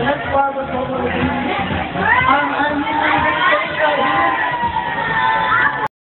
that's why we're going to